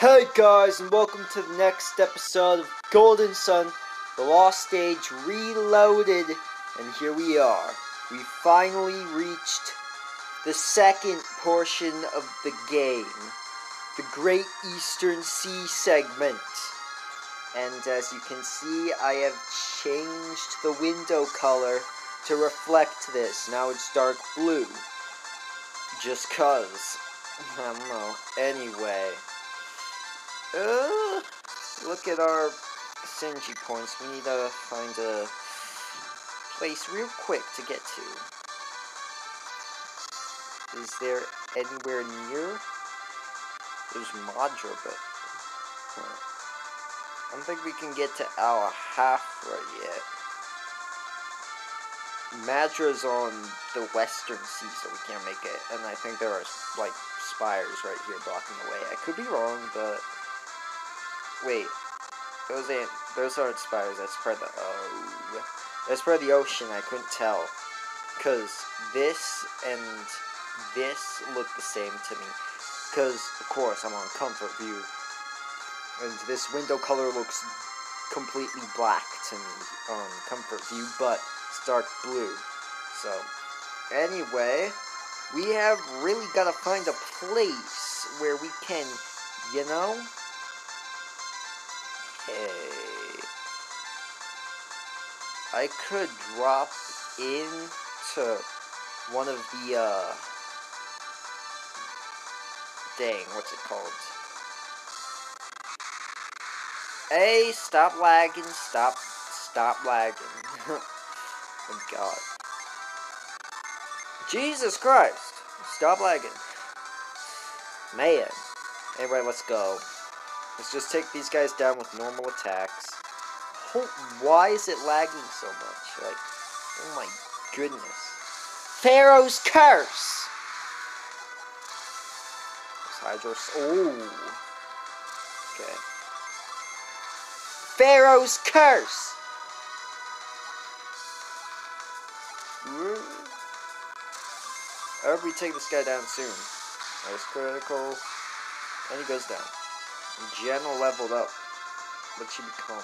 Hey guys, and welcome to the next episode of Golden Sun, The Lost Age Reloaded. And here we are. We finally reached the second portion of the game, the Great Eastern Sea segment. And as you can see, I have changed the window color to reflect this. Now it's dark blue. Just cuz. I don't know. Anyway. Uh, look at our Psynergy points. We need to find a place real quick to get to. Is there anywhere near? There's Madra, but... Huh. I don't think we can get to our Alhafra yet. Madra's on the western sea, so we can't make it. And I think there are, like, spires right here blocking the way. I could be wrong, but... Wait. Those ain't... Those aren't spires, that's part of the... Oh... That's part of the ocean, I couldn't tell. Because this and this look the same to me. Because, of course, I'm on comfort view. And this window color looks completely black to me on comfort view, but it's dark blue. So, anyway, we have really got to find a place where we can, you know? I could drop into one of the, uh, dang, what's it called? Hey, stop lagging, stop, stop lagging. oh god. Jesus Christ, stop lagging. Man. Anyway, let's go. Let's just take these guys down with normal attacks. Why is it lagging so much? Like, oh my goodness. Pharaoh's Curse! Hydros. Oh. Okay. Pharaoh's Curse! I hope we take this guy down soon. Nice critical. And he goes down. Jenna leveled up. What'd she become?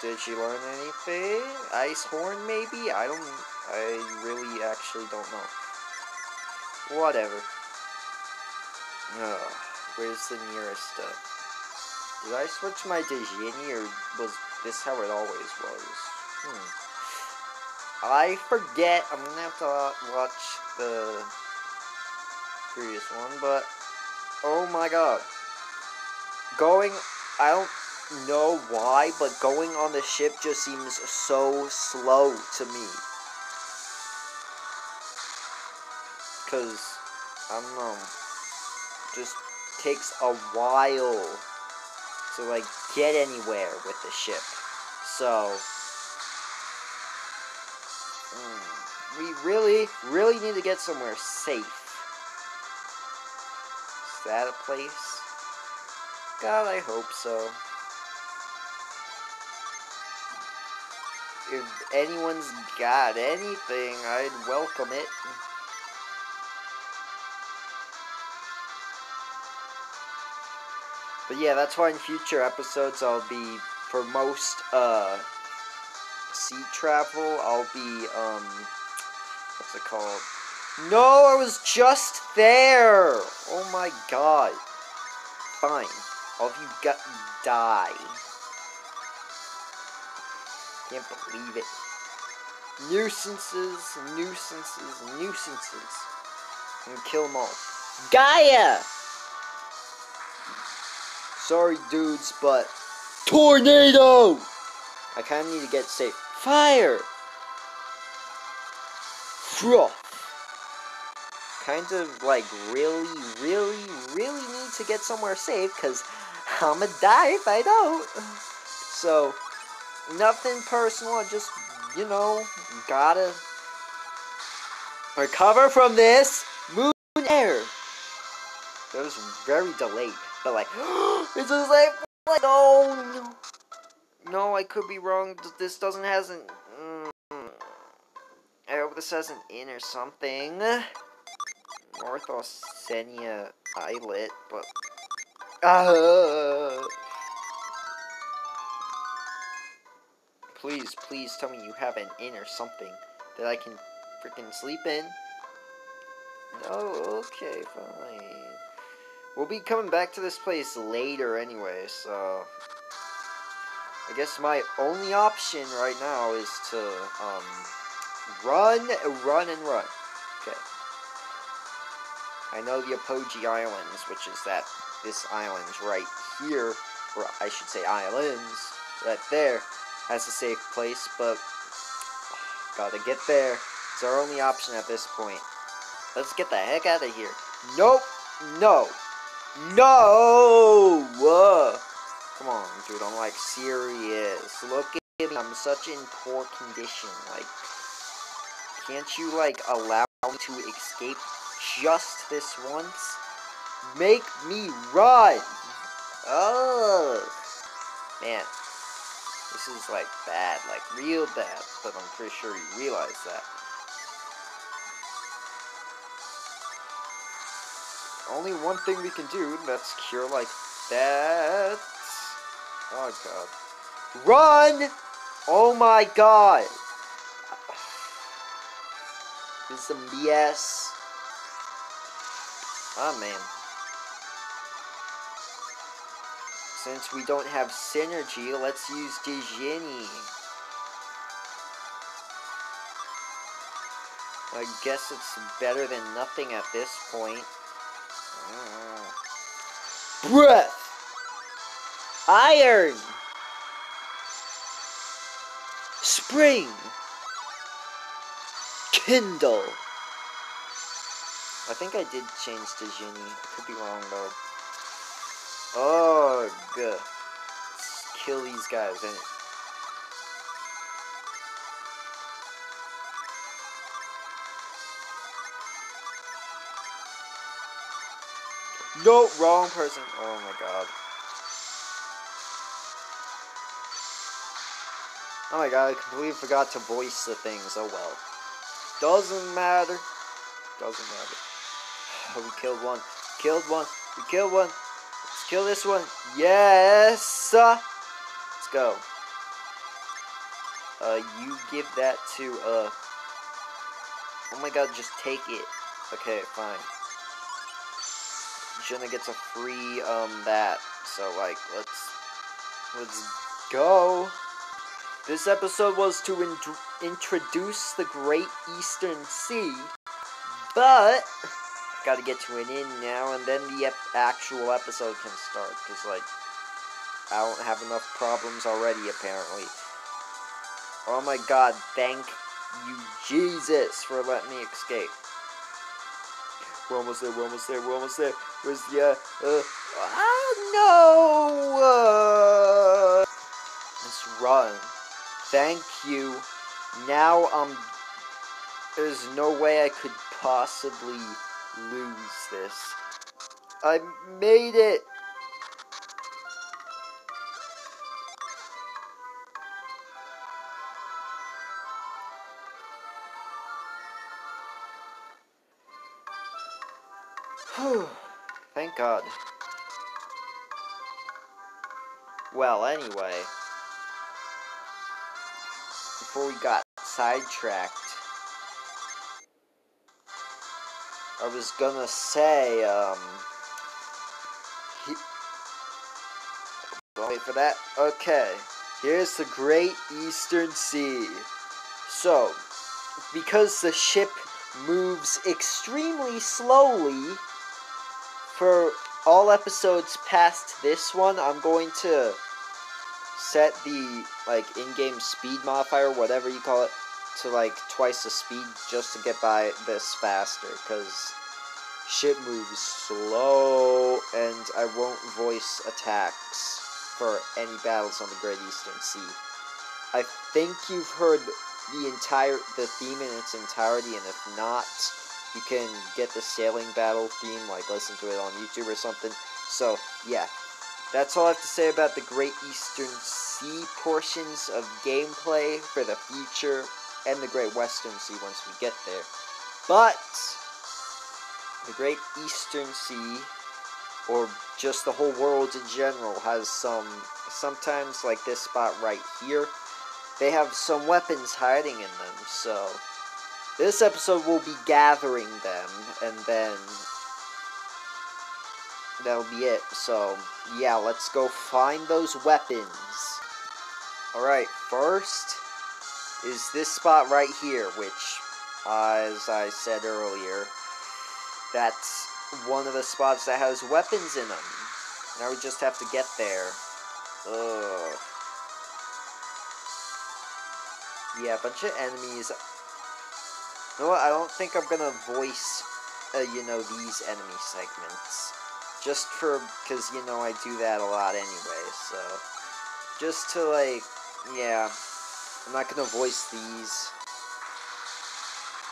Did she learn anything? Ice Horn, maybe? I don't... I really actually don't know. Whatever. Ugh, where's the nearest, uh... Did I switch my Dejini, or was this how it always was? Hmm. I forget. I'm gonna have to watch the previous one, but... Oh my god. Going... I don't know why, but going on the ship just seems so slow to me. Because, I don't know, just takes a while to, like, get anywhere with the ship. So, mm, we really, really need to get somewhere safe. Is that a place? God, I hope so. if anyone's got anything, I'd welcome it. But yeah, that's why in future episodes I'll be, for most, uh, sea travel, I'll be, um, what's it called? No, I was just there! Oh my god. Fine. Oh, all of you got die. Can't believe it. Nuisances, nuisances, nuisances. And kill them all. Gaia! Sorry, dudes, but... Tornado! I kind of need to get safe. Fire! Froth! Kind of, like, really, really, really need to get somewhere safe, because I'ma die if I don't. So, nothing personal. I just, you know, gotta recover from this moon air. It was very delayed, but like, it's just like, like, no, no, no, I could be wrong. This doesn't has an. Mm, I hope this has an in or something. North Osenia Islet, but Uh, please, please tell me you have an inn or something that I can freaking sleep in. No, okay, fine. We'll be coming back to this place later anyway, so... I guess my only option right now is to, um, run, run, and run. Okay. I know the Apogee Islands, which is that, this island right here, or I should say islands, right there, has a safe place, but gotta get there. It's our only option at this point. Let's get the heck out of here. Nope. No. No. Whoa. Come on, dude. I'm like serious. Look at me. I'm such in poor condition. Like, can't you like allow me to escape just this once? Make me run. Oh. Man. This is like bad, like real bad, but I'm pretty sure you realize that. Only one thing we can do, that's cure like that. Oh god. Run! Oh my god! This is some BS. Oh ah, man. Since we don't have Psynergy, let's use Djinni. I guess it's better than nothing at this point. Breath! Iron! Spring! Kindle! I think I did change to Djinni. I could be wrong though. Oh, good. Let's kill these guys. No, wrong person. Oh my god. Oh my god, I completely forgot to voice the things. Oh well. Doesn't matter. Doesn't matter. Oh, we killed one. Killed one. We killed one. Let's kill this one. Yes! Let's go. Uh, you give that to, uh... Oh my god, just take it. Okay, fine. Jenna gets a free, um, that. So, like, let's... Let's go. This episode was to in introduce the Great Eastern Sea, but gotta get to an inn now, and then the ep actual episode can start, because, like, I don't have enough problems already, apparently. Oh my god, thank you, Jesus, for letting me escape. We're almost there, we're almost there, we're almost there. Where's the, uh, uh, oh no! Uh, let's run. Thank you. Now, um, there's no way I could possibly lose this. I made it! Thank God. Well, anyway before we got sidetracked. I was gonna say, um, he, wait for that. Okay, here's the Great Eastern Sea. So, because the ship moves extremely slowly for all episodes past this one, I'm going to set the like in-game speed modifier, whatever you call it, to like twice the speed just to get by this faster because shit moves slow and I won't voice attacks for any battles on the Great Eastern Sea. I think you've heard the entire the theme in its entirety and if not you can get the sailing battle theme like listen to it on YouTube or something. So, yeah, that's all I have to say about the Great Eastern Sea portions of gameplay for the future and the Great Western Sea once we get there. But the Great Eastern Sea or just the whole world in general has some, sometimes like this spot right here, they have some weapons hiding in them, so this episode will be gathering them, and then that'll be it. So, yeah, let's go find those weapons. Alright, first is this spot right here, which, uh, as I said earlier, that's one of the spots that has weapons in them. Now we just have to get there. Ugh. Yeah, a bunch of enemies. You know what? I don't think I'm gonna voice, uh, you know, these enemy segments. Just for, because, you know, I do that a lot anyway, so. Just to, like, yeah. I'm not gonna voice these.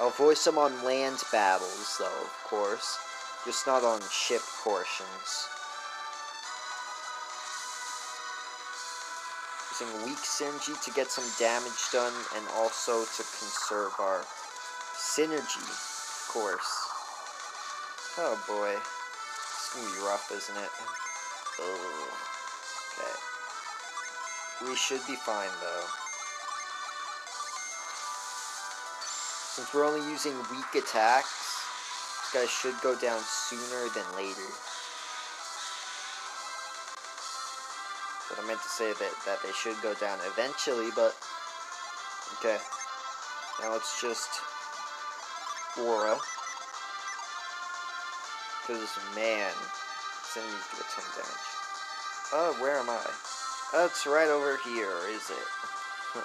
I'll voice them on land battles, though, of course. Just not on ship portions. Using weak Psynergy to get some damage done, and also to conserve our Psynergy, of course. Oh boy. It's gonna be rough, isn't it? Ugh. Okay. We should be fine, though. Since we're only using weak attacks, this guy should go down sooner than later. But I meant to say that, that they should go down eventually, but... Okay. Now let's just... Aura. Because, man, this enemy's do a ton of damage. Oh, where am I? Oh, it's right over here, is it?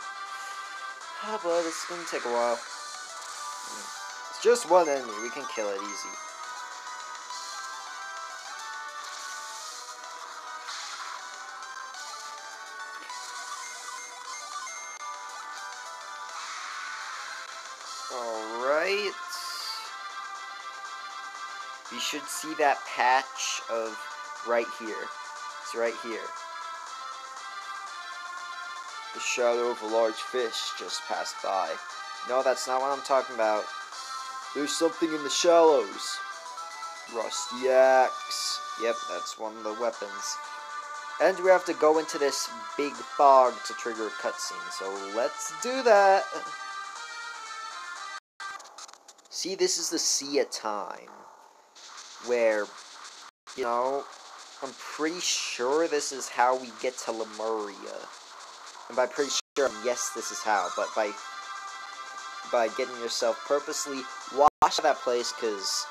ah, but it's gonna take a while. Just one enemy, we can kill it easy. Alright. You should see that patch of right here. It's right here. The shadow of a large fish just passed by. No, that's not what I'm talking about. There's something in the shallows. Rusty axe. Yep, that's one of the weapons. And we have to go into this big fog to trigger a cutscene, so let's do that. See, this is the Sea of Time. Where, you know, I'm pretty sure this is how we get to Lemuria. And by pretty sure, yes, this is how, but by by getting yourself purposely washed that place, because,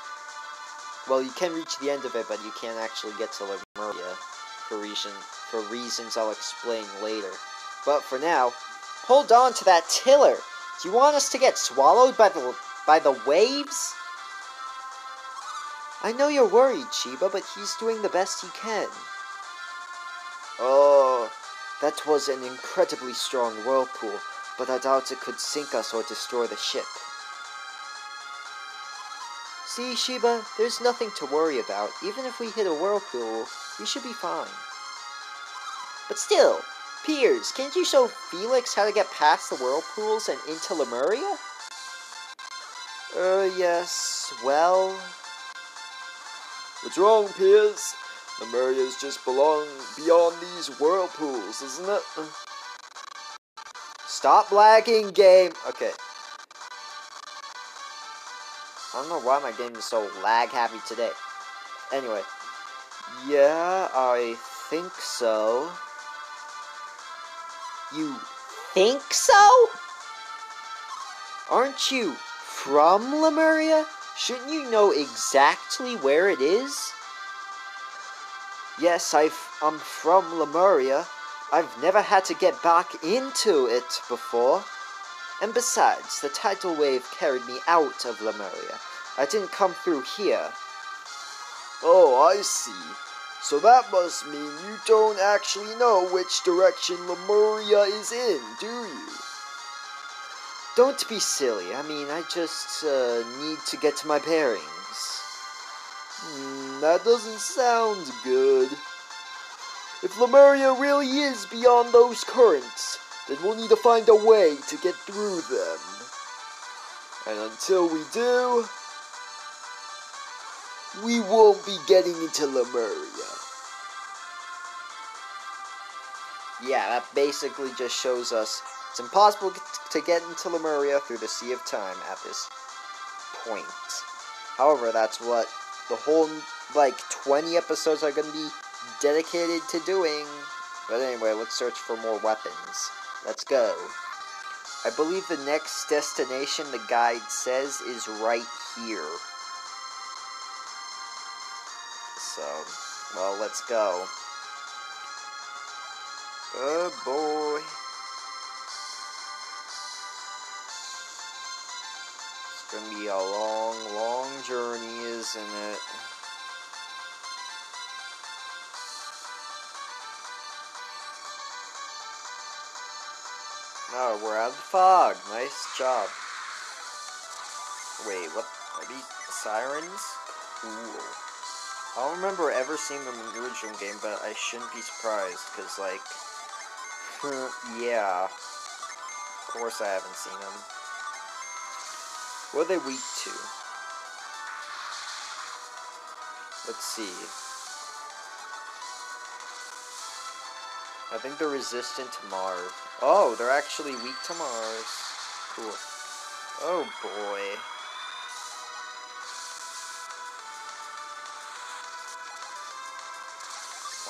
well, you can reach the end of it, but you can't actually get to Lemuria for, reason, for reasons I'll explain later. But for now, hold on to that tiller. Do you want us to get swallowed by the by the waves? I know you're worried, Sheba, but he's doing the best he can. Oh, that was an incredibly strong whirlpool, but I doubt it could sink us or destroy the ship. See, Sheba, there's nothing to worry about. Even if we hit a whirlpool, we should be fine. But still, Piers, can't you show Felix how to get past the whirlpools and into Lemuria? Uh, yes, well... What's wrong, Piers? Lemuria's just belong beyond these whirlpools, isn't it? Stop lagging, game! Okay. I don't know why my game is so lag happy today. Anyway. Yeah, I think so. You think so? Aren't you from Lemuria? Shouldn't you know exactly where it is? Yes, I've, I'm from Lemuria. I've never had to get back into it before. And besides, the tidal wave carried me out of Lemuria. I didn't come through here. Oh, I see. So that must mean you don't actually know which direction Lemuria is in, do you? Don't be silly. I mean, I just uh, need to get to my bearings. Mm, that doesn't sound good. If Lemuria really is beyond those currents, then we'll need to find a way to get through them. And until we do, we won't be getting into Lemuria. Yeah, that basically just shows us it's impossible to get into Lemuria through the Sea of Time at this point. However, that's what the whole, like, 20 episodes are going to be dedicated to doing. But anyway, let's search for more weapons. Let's go. I believe the next destination the guide says is right here. So, well, let's go. Oh boy. It's gonna be a long, long journey, isn't it? Oh, we're out of the fog. Nice job. Wait, what? Are these sirens? Cool. I don't remember ever seeing them in the original game, but I shouldn't be surprised, because, like, yeah. Of course I haven't seen them. What are they weak to? Let's see. I think they're resistant to Mars. Oh, they're actually weak to Mars. Cool. Oh boy.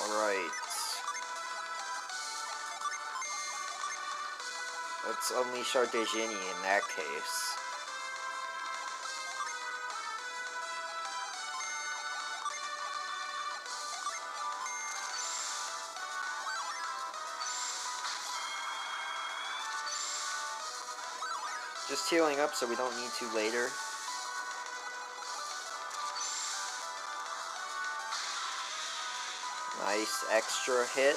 Alright. Let's unleash our Dejini in that case. Healing up so we don't need to later. Nice extra hit.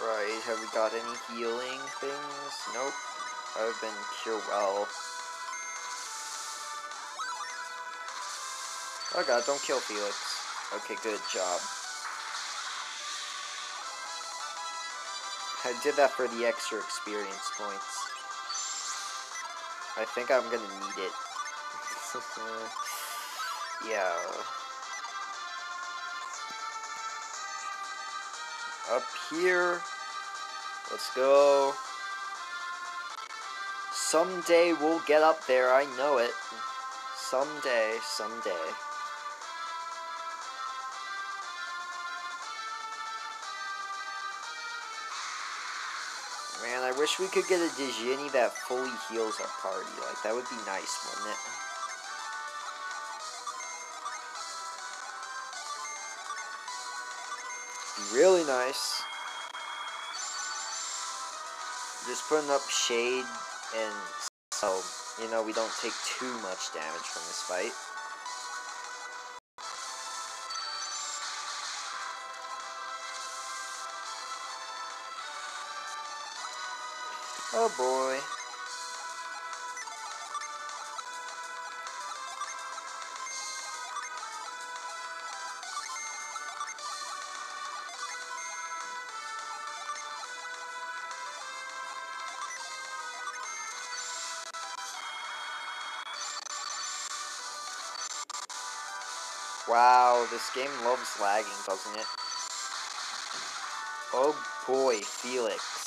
Alright, have we got any healing things? Nope. I've been cure well. Oh god, don't kill Felix. Okay, good job. I did that for the extra experience points. I think I'm gonna need it. yeah. Up here. Let's go. Someday we'll get up there, I know it. Someday, someday. I wish we could get a Dejini that fully heals our party. Like, that would be nice, wouldn't it? Really nice. Just putting up shade and so, you know, we don't take too much damage from this fight. Oh boy. Wow, this game loves lagging, doesn't it? Oh boy, Felix.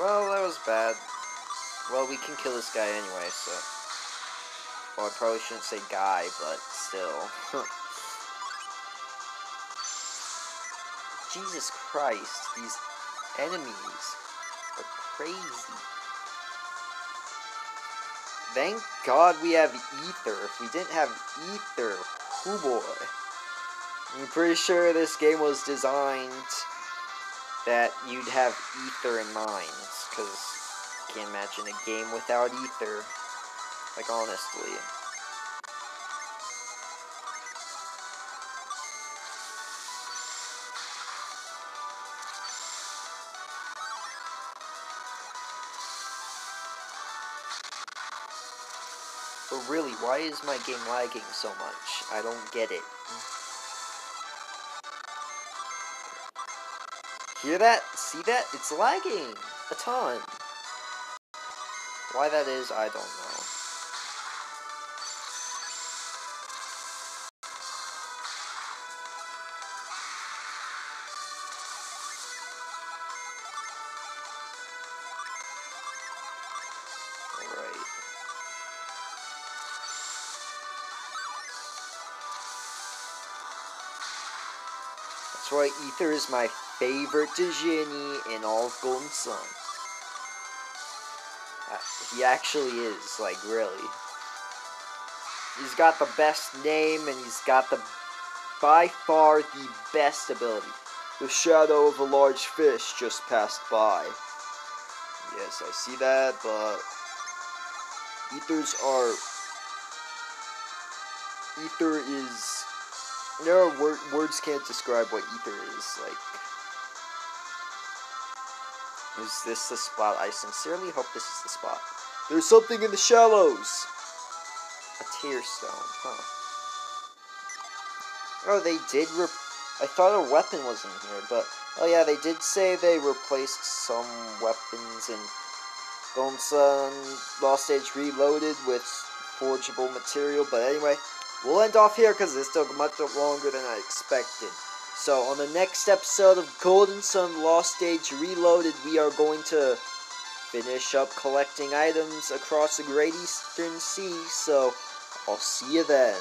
Well, that was bad. Well, we can kill this guy anyway, so... Well, I probably shouldn't say guy, but still. Jesus Christ, these enemies are crazy. Thank God we have Ether. If we didn't have Ether, oh boy. I'm pretty sure this game was designed that you'd have Ether in mind. Because can't imagine a game without Ether. Like, honestly. But really, why is my game lagging so much? I don't get it. Hear that? See that? It's lagging a ton. Why that is, I don't know. That's why Ether is my favorite Djinni in all of Golden Sun. Uh, he actually is, like, really. He's got the best name, and he's got the, by far, the best ability. The shadow of a large fish just passed by. Yes, I see that, but ethers are ether is no word, words can't describe what ether is like is this the spot i sincerely hope this is the spot there's something in the shallows a tear stone huh oh they did rep- i thought a weapon was in here but oh yeah they did say they replaced some weapons and Golden Sun Lost Age Reloaded with forgeable material. But anyway, we'll end off here because this took much longer than I expected. So on the next episode of Golden Sun Lost Age Reloaded, we are going to finish up collecting items across the Great Eastern Sea. So I'll see you then.